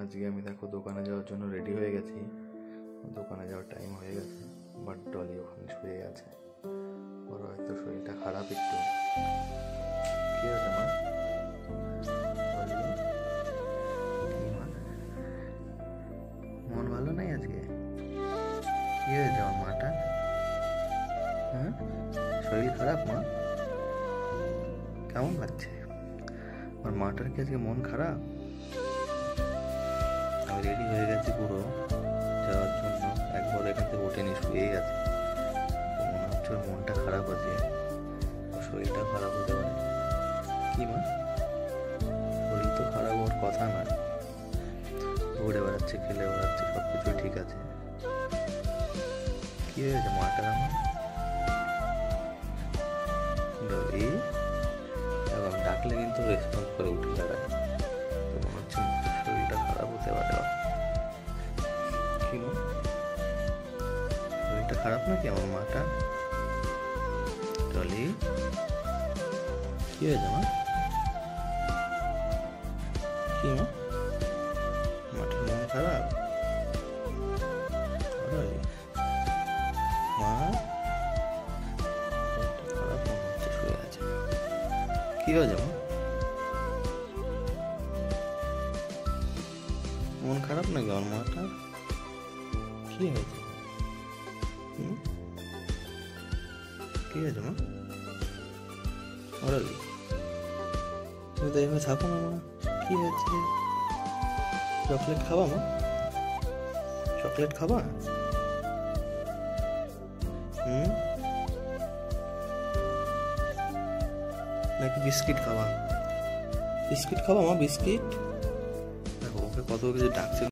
আজকে আমি দেখো দোকানে যাওয়ার জন্য রেডি হয়ে গেছি। দোকানে যাওয়ার টাইম হয়ে গেছে বাট ডলি ওখানে শুয়ে গেছে ওর হয়তো শরীরটা খারাপ একটু। কি? মন ভালো নাই আজকে? কি হয়েছে আমার মাটা হ্যাঁ? শরীর খারাপ মা? কেমন লাগছে? আমার মাটার কি আজকে মন খারাপ? আমি রেডি হয়ে গেছি পুরো। যাওয়ার জন্য। একবার এখান থেকে উঠে নিয়ে শুয়ে গেছে মনে হচ্ছে মনটা খারাপ আছে। শরীরটা খারাপ হতে পারে। কি মা? শরীর তো খারাপ, ওর কথা না। ঘুরে বেড়াচ্ছে, খেলে বেড়াচ্ছে সব কিছুই ঠিক আছে। কি হয়েছে মাটার আমার ডাকলে কিন্তু রেসপন্স করে উঠে দাঁড়ায়। শরীরটা খারাপ নাকি আমার মাটা ডলি কি হয়েছে, মা? কি, মা? মাটার মন খারাপ আছে। কি হয়েছে মন খারাপ নাকি আমার মাটা কি হয়েছে? কি হয়েছে মা? ওরালি। তুমি তো এভাবে থাকো না মা। কি হয়েছে? চকলেট খাবা মা? চকলেট খাবা? হুম? নাকি বিস্কিট খাবা? বিস্কিট খাবা মা, বিস্কিট? দেখো, ওকে কত কিছু ডাকছে।